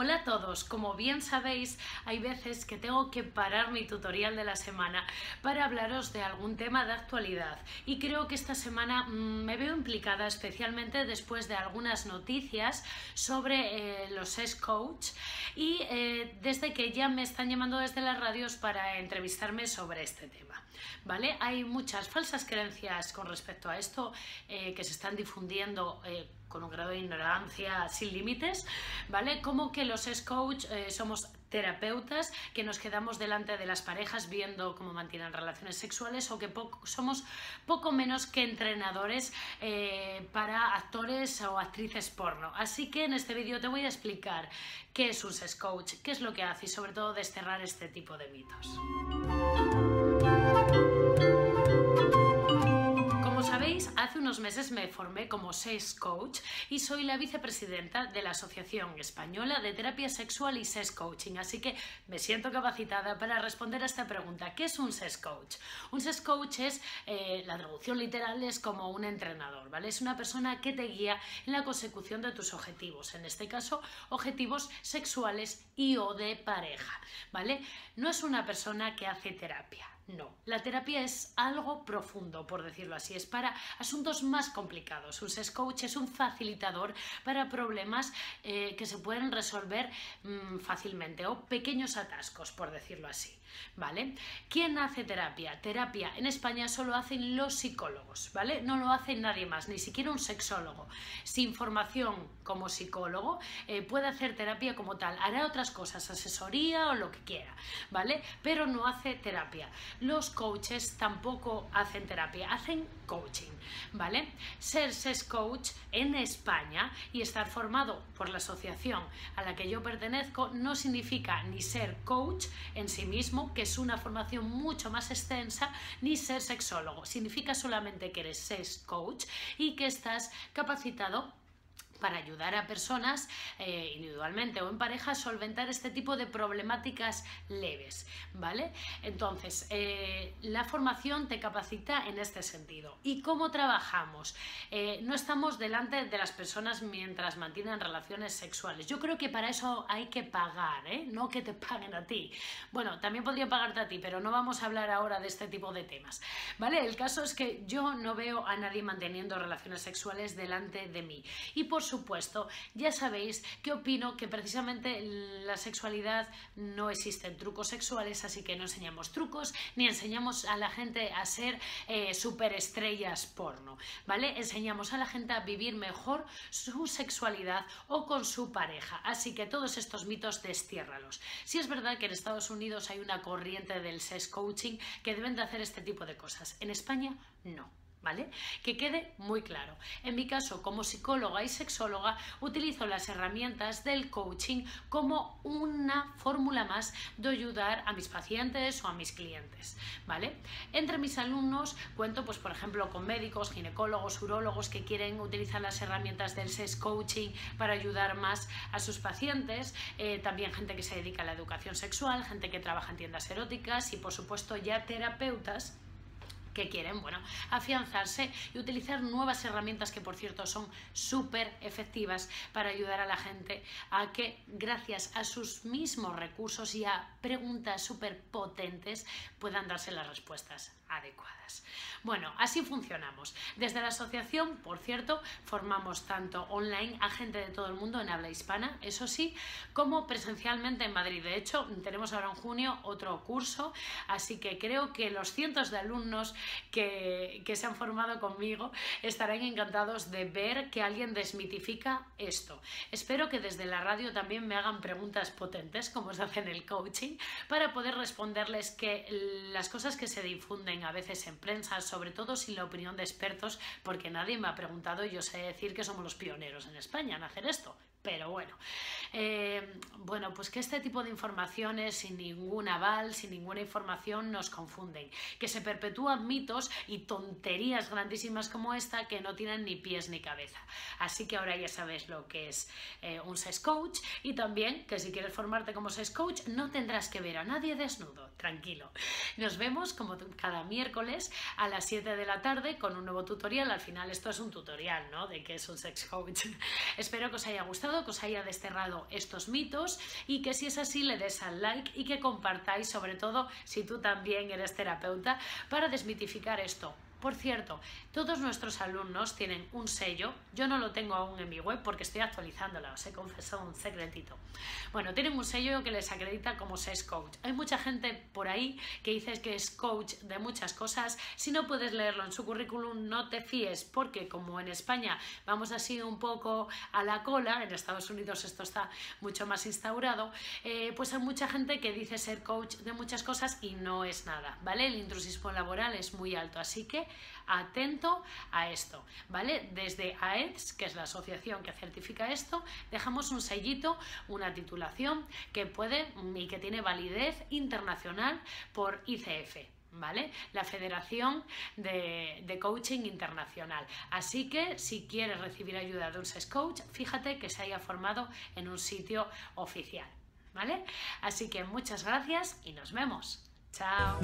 Hola a todos, como bien sabéis, hay veces que tengo que parar mi tutorial de la semana para hablaros de algún tema de actualidad y creo que esta semana mmm, me veo implicada especialmente después de algunas noticias sobre eh, los SES Coach y eh, desde que ya me están llamando desde las radios para entrevistarme sobre este tema. ¿Vale? Hay muchas falsas creencias con respecto a esto eh, que se están difundiendo con un grado de ignorancia sin límites, ¿vale? Como que los coach eh, somos terapeutas que nos quedamos delante de las parejas viendo cómo mantienen relaciones sexuales o que poco, somos poco menos que entrenadores eh, para actores o actrices porno. Así que en este vídeo te voy a explicar qué es un sex coach, qué es lo que hace y sobre todo desterrar este tipo de mitos. Hace unos meses me formé como SES Coach y soy la vicepresidenta de la Asociación Española de Terapia Sexual y SES Coaching, así que me siento capacitada para responder a esta pregunta. ¿Qué es un SES Coach? Un SES Coach es, eh, la traducción literal es como un entrenador, ¿vale? Es una persona que te guía en la consecución de tus objetivos, en este caso, objetivos sexuales y o de pareja, ¿vale? No es una persona que hace terapia, no, la terapia es algo profundo, por decirlo así, es para asuntos más complicados. Un SES coach es un facilitador para problemas eh, que se pueden resolver mmm, fácilmente o pequeños atascos, por decirlo así. ¿Vale? ¿Quién hace terapia? Terapia en España solo hacen los psicólogos, ¿vale? No lo hace nadie más, ni siquiera un sexólogo. Sin formación como psicólogo eh, puede hacer terapia como tal, hará otras cosas, asesoría o lo que quiera, ¿vale? Pero no hace terapia los coaches tampoco hacen terapia, hacen coaching, ¿vale? Ser SES coach en España y estar formado por la asociación a la que yo pertenezco no significa ni ser coach en sí mismo, que es una formación mucho más extensa, ni ser sexólogo. Significa solamente que eres SES coach y que estás capacitado para ayudar a personas eh, individualmente o en pareja a solventar este tipo de problemáticas leves, ¿vale? Entonces, eh, la formación te capacita en este sentido. ¿Y cómo trabajamos? Eh, no estamos delante de las personas mientras mantienen relaciones sexuales. Yo creo que para eso hay que pagar. No que te paguen a ti. Bueno, también podría pagarte a ti, pero no vamos a hablar ahora de este tipo de temas, ¿vale? El caso es que yo no veo a nadie manteniendo relaciones sexuales delante de mí. Y por supuesto, ya sabéis que opino que precisamente la sexualidad no existen trucos sexuales, así que no enseñamos trucos ni enseñamos a la gente a ser eh, superestrellas porno, ¿vale? Enseñamos a la gente a vivir mejor su sexualidad o con su pareja, así que todos estos mitos destiérralos. Si es verdad que en Estados Unidos hay una corriente del sex coaching que deben de hacer este tipo de cosas, en España no. ¿Vale? Que quede muy claro. En mi caso, como psicóloga y sexóloga, utilizo las herramientas del coaching como una fórmula más de ayudar a mis pacientes o a mis clientes, ¿vale? Entre mis alumnos cuento, pues, por ejemplo, con médicos, ginecólogos, urólogos que quieren utilizar las herramientas del SES coaching para ayudar más a sus pacientes, eh, también gente que se dedica a la educación sexual, gente que trabaja en tiendas eróticas y, por supuesto, ya terapeutas que quieren, bueno, afianzarse y utilizar nuevas herramientas que por cierto son súper efectivas para ayudar a la gente a que gracias a sus mismos recursos y a preguntas súper potentes puedan darse las respuestas adecuadas. Bueno, así funcionamos. Desde la asociación, por cierto, formamos tanto online a gente de todo el mundo en habla hispana, eso sí, como presencialmente en Madrid. De hecho, tenemos ahora en junio otro curso, así que creo que los cientos de alumnos que, se han formado conmigo estarán encantados de ver que alguien desmitifica esto. Espero que desde la radio también me hagan preguntas potentes, como se hace en el coaching, para poder responderles que las cosas que se difunden a veces en prensa, sobre todo sin la opinión de expertos, porque nadie me ha preguntado y yo sé decir que somos los pioneros en España en hacer esto. Pero bueno, eh, bueno, pues que este tipo de informaciones sin ningún aval, sin ninguna información nos confunden, que se perpetúan mitos y tonterías grandísimas como esta que no tienen ni pies ni cabeza. Así que ahora ya sabes lo que es eh, un SES coach y también que si quieres formarte como SES coach no tendrás que ver a nadie desnudo, tranquilo. Nos vemos como cada miércoles a las 7 de la tarde con un nuevo tutorial. Al final esto es un tutorial, ¿no? De qué es un sex coach. Espero que os haya gustado que os haya desterrado estos mitos y que si es así le des al like y que compartáis, sobre todo si tú también eres terapeuta, para desmitificar esto. Por cierto, todos nuestros alumnos tienen un sello, yo no lo tengo aún en mi web porque estoy actualizándola, os he confesado un secretito. Bueno, tienen un sello que les acredita como SES Coach. Hay mucha gente por ahí que dice que es coach de muchas cosas. Si no puedes leerlo en su currículum, no te fíes porque como en España vamos así un poco a la cola, en Estados Unidos esto está mucho más instaurado, eh, pues hay mucha gente que dice ser coach de muchas cosas y no es nada, ¿vale? El intrusismo laboral es muy alto, así que atento a esto, ¿vale? Desde AEDS, que es la asociación que certifica esto, dejamos un sellito, una titulación que puede y que tiene validez internacional por ICF. ¿Vale? La Federación de, Coaching Internacional. Así que si quieres recibir ayuda de un SES Coach, fíjate que se haya formado en un sitio oficial. ¿Vale? Así que muchas gracias y nos vemos. Chao.